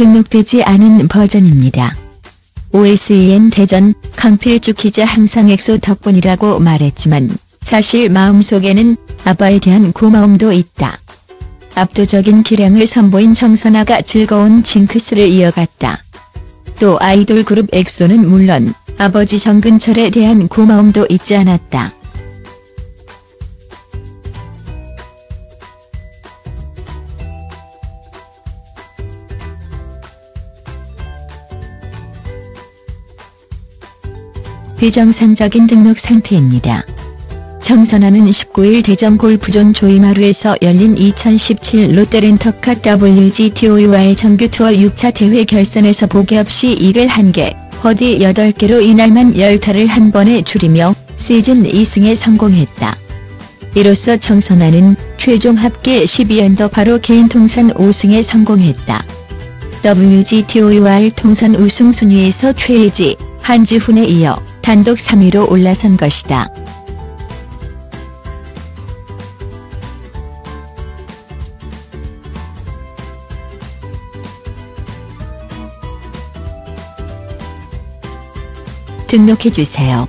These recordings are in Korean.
등록되지 않은 버전입니다. OSEN 대전 강필주 기자 항상 엑소 덕분이라고 말했지만 사실 마음속에는 아빠에 대한 고마움도 있다. 압도적인 기량을 선보인 정선아가 즐거운 징크스를 이어갔다. 또 아이돌 그룹 엑소는 물론 아버지 정근철에 대한 고마움도 잊지 않았다. 비정상적인 등록 상태입니다. 정선아는 19일 대전 골프존 조이마루에서 열린 2017 롯데렌터카 WGTOU와의 정규 투어 6차 대회 결선에서 보기 없이 이글 1개, 버디 8개로 이날만 10타를 한 번에 줄이며 시즌 2승에 성공했다. 이로써 정선아는 최종 합계 12언더 바로 개인 통산 5승에 성공했다. WGTOUR 통산 우승 순위에서 최혜지, 한지훈에 이어 단독 3위로 올라선 것이다. 등록해주세요.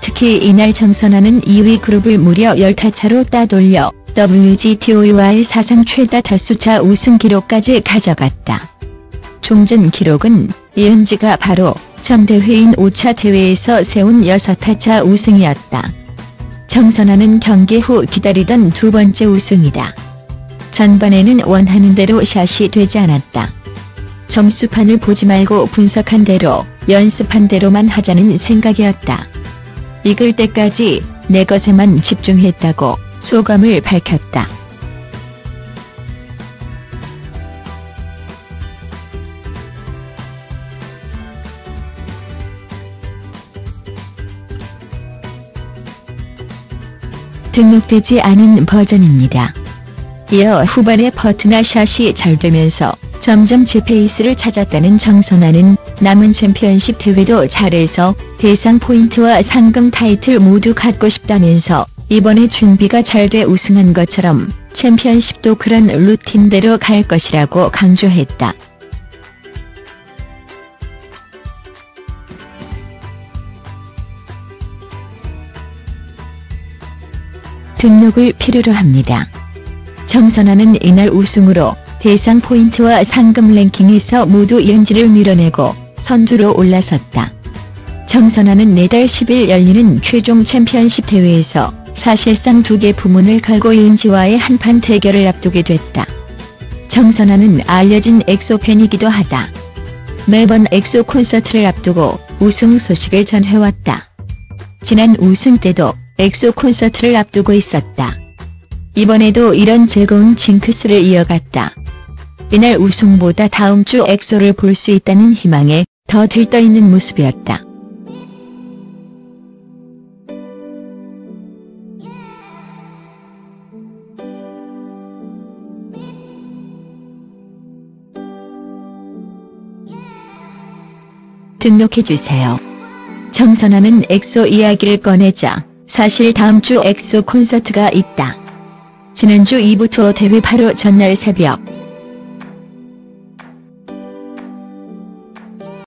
특히 이날 정선아는 2위 그룹을 무려 10타차로 따돌려 WGTO와의 사상 최다 타수차 우승 기록까지 가져갔다. 종전 기록은 이은지가 바로 전 대회인 5차 대회에서 세운 6타차 우승이었다. 정선아는 경기 후 기다리던 두 번째 우승이다. 전반에는 원하는 대로 샷이 되지 않았다. 점수판을 보지 말고 분석한 대로 연습한 대로만 하자는 생각이었다. 이글 때까지 내 것에만 집중했다고 소감을 밝혔다. 등록되지 않은 버전입니다. 이어 후반에 퍼트나 샷이 잘 되면서 점점 제 페이스를 찾았다는 정선아는 남은 챔피언십 대회도 잘해서 대상 포인트와 상금 타이틀 모두 갖고 싶다면서 이번에 준비가 잘 돼 우승한 것처럼 챔피언십도 그런 루틴대로 갈 것이라고 강조했다. 등록을 필요로 합니다. 정선아는 이날 우승으로 대상 포인트와 상금 랭킹에서 모두 윤지를 밀어내고 선두로 올라섰다. 정선아는 내달 10일 열리는 최종 챔피언십 대회에서 사실상 두 개 부문을 걸고 윤지와의 한판 대결을 앞두게 됐다. 정선아는 알려진 엑소 팬이기도 하다. 매번 엑소 콘서트를 앞두고 우승 소식을 전해왔다. 지난 우승 때도 엑소 콘서트를 앞두고 있었다. 이번에도 이런 즐거운 징크스를 이어갔다. 이날 우승보다 다음 주 엑소를 볼 수 있다는 희망에 더 들떠있는 모습이었다. 등록해주세요. 정선아는 엑소 이야기를 꺼내자 사실 다음 주 엑소 콘서트가 있다. 지난주 2부 투어 대회 바로 전날 새벽